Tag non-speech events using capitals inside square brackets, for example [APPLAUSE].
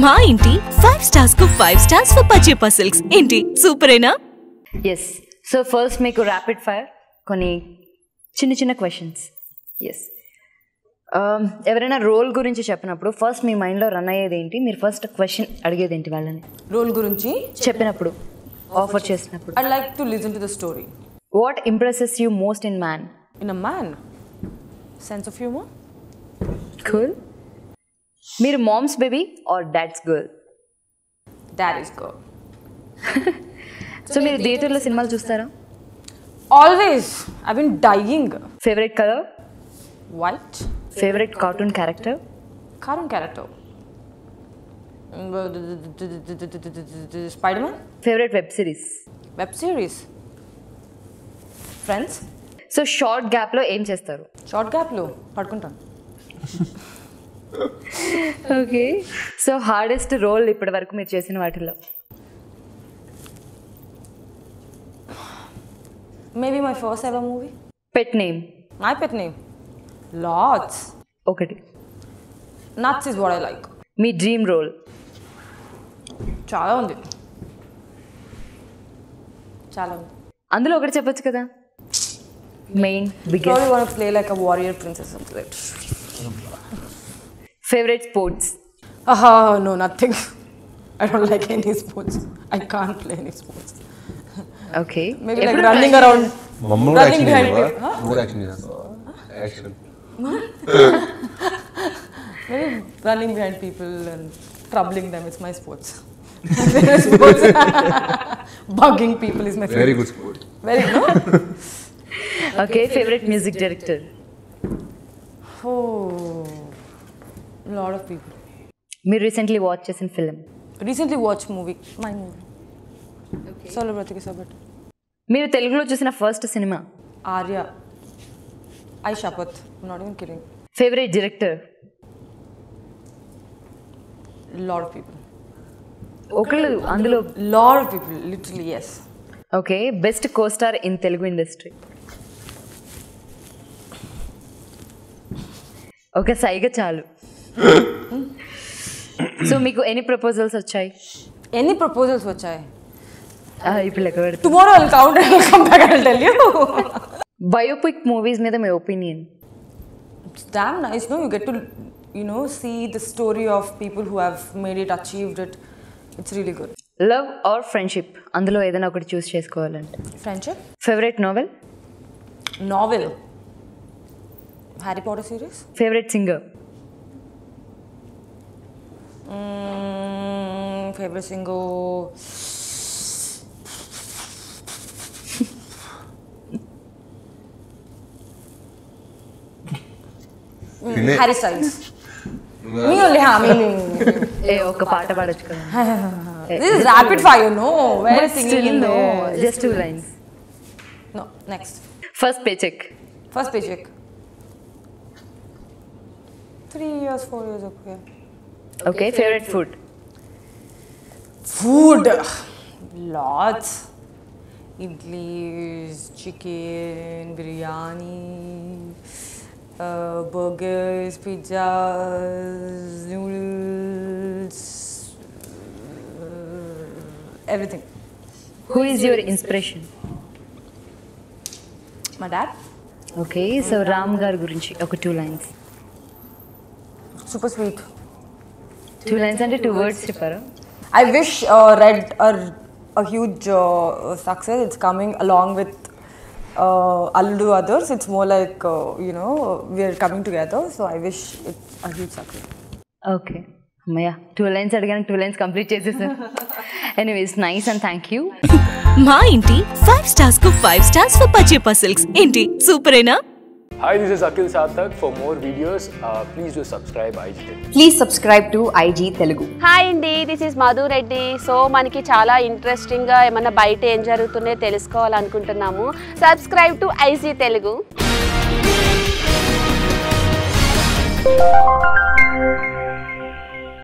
మా ఇంటి ఫైవ్ స్టార్స్కు ఫైవ్ స్టార్స్ ఫర్ పచేపా సిల్క్స్ ఏంటి? సూపరేనా? ఎస్ సో ఫస్ట్ మీకు ర్యాపిడ్ ఫైర్ కొన్ని చిన్న చిన్న క్వశ్చన్స్ ఎస్ ఎవరైనా రోల్ గురించి చెప్పినప్పుడు ఫస్ట్ మీ మైండ్లో రన్ అయ్యేది ఏంటి? మీరు ఫస్ట్ క్వశ్చన్ అడిగేది ఏంటి వాళ్ళని? రోల్ గురించి చెప్పినప్పుడు ఆఫర్ చేసినప్పుడు. I like to listen to the story what impresses you most in man in a man sense of humour cool మీరు mom's baby or dad's girl that is girl so మీరు థియేటర్లో సినిమాలు చూస్తారా? Always I been dying favourite colour white favourite cartoon character కారం character Spider Man favourite web series web series Friends so short గ్యాప్లో ఏం చేస్తారు? Short గ్యాప్లో పడుకుంటాను. [LAUGHS] ఓకే. సో హార్డెస్ట్ రోల్ ఇప్పటి వరకు మీరు చేసిన వాటిలో? Maybe my first ever movie pet name my pet name lots ఒకటి. Nuts is what I like me dream role చాలా ఉంది. చాలా ఉంది. అందులో ఒకటి చెప్పొచ్చు కదా? Main biggest Probably want to play like Favorite sports? Uh, no, nothing. I don't like any sports. I can't play any sports. Okay. Maybe like running around. Mammoor running action behind huh? More action Action. Maybe running behind people and troubling them is my sports. [LAUGHS] sports. [LAUGHS] Bugging people is my favorite. Very good sport. Very good. okay, favorite music director? Oh. Lot of people మీరు recently watch చేసిన film recently watch movie my movie Solo బ్రతికి సబట్ మీరు తెలుగులో చూసిన first సినిమా Arya I షపత్ not in కిరింగ్ favourite director lot of people ఒకళ్ళు అందులో lot of people literally yes okay best costar in Telugu industry okay సైగా చాలు సో మీకు ఎనీ ప్రపోజల్స్ వచ్చాయి? ఎన్ని ప్రపోజల్స్ వచ్చాయి? ఇప్పుడు లెక్క బయోపిక్ మూవీస్ మీద మీ opinion damn nice no you get to you know see the story of people who have made it achieved it it's really good love or friendship అందులో ఏదైనా ఒకటి choose చేసుకోవాలంటే. Friendship favourite novel novel Harry Potter series favourite singer Mm, favorite single. Mm, Harry Styles. me only, ha, me, me, me, me. ఏ ఒక పాట పాడొచ్చు కదా [LAUGHS] This is rapid fire, no? Where is singing in no there? Just two lines No, next. First pay cheque First paycheck. Three years, four years, okay. Okay Okay, okay favorite food. food. Food! Lots. Idlis, chicken, biryani, uh, burgers, pizzas, noodles, uh, everything. Who is your inspiration? My dad. Okay, so Ram Gurinchi. Okay, two lines. Super sweet. Two lines అంటే two words చెప్పారా I wish uh, Red a, a huge uh, success. It's coming along with uh, do others. It's more like uh, you know we're coming together. So I wish it's a huge success. Okay అమ్మయ్య two lines అడిగాను two lines complete చేసేసాను anyways nice and thank you మా ఇంటి five స్టార్స్కు five stars for పచేపా silks ఏంటి సూపరేనా Hi, this is Akhil Sathak. For more videos, uh, please do subscribe IG Telugu. Please subscribe to IG Telugu. Hi అండి this is Madhu Reddy so మనకి చాలా ఇంట్రెస్టింగ్గా ఏమన్నా బయట ఏం జరుగుతున్నాయో తెలుసుకోవాలనుకుంటున్నాము సబ్స్క్రైబ్ టు ఐజీ తెలుగు